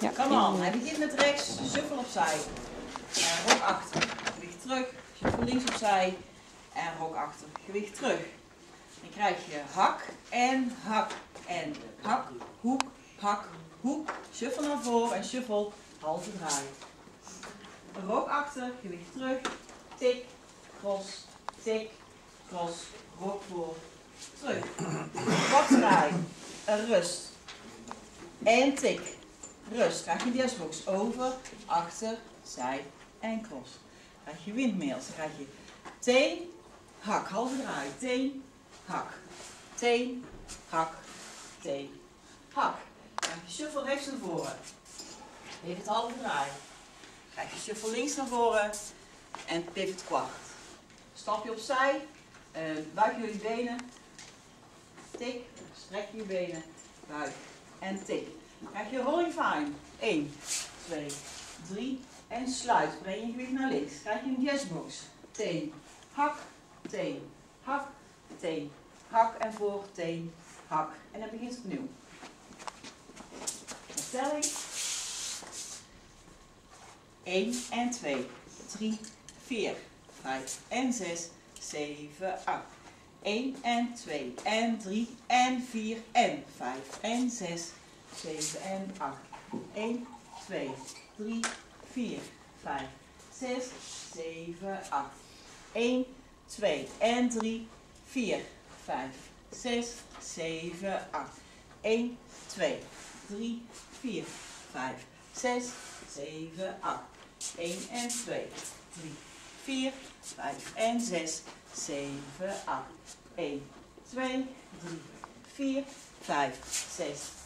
Ja. Come on. Hij begint met rechts, shuffle opzij. En rok achter. Gewicht terug. Shuffle links opzij. En rok achter. Gewicht terug. Dan krijg je hak en hak en hak, hoek, hak, hoek. Shuffle naar voren en shuffle halve draai. Rok achter, gewicht terug. Tik, cross, tik, cross, rok voor, terug. Bakdraai, een rust. En tik. Rust. Krijg je diasbox over, achter, zij en cross. Krijg je windmails. Dan krijg je teen, hak, halve draai. Teen, hak. Teen, hak, teen, hak. Krijg je shuffle rechts naar voren. Pivot halve draai. Krijg je shuffle links naar voren. En pivot kwart. Stapje opzij. Uh, buig jullie benen. Tik. Strek je benen. Buik. En tik. Krijg je rolling fine. 1, 2, 3. En sluit. Breng je gewicht naar links. Krijg je een jazzbox. Teen. Hak. Teen. Hak. Teen. Hak. En voor. Teen. Hak. En dan begint het opnieuw. Telling. 1 en 2, 3, 4, 5 en 6, 7, 8. 1 en 2 en 3 en 4 en 5 en 6, 7 en 8. 1, 2, 3, 4, 5, 6, 7, 8. 1, 2 en 3, 4, 5, 6, 7, 8. 1, 2, 3, 4, 5, 6, 7, 8. 1 en 2, 3, 4, 5 en 6, 7, 8. 1, 2, 3, 4, 5, 6,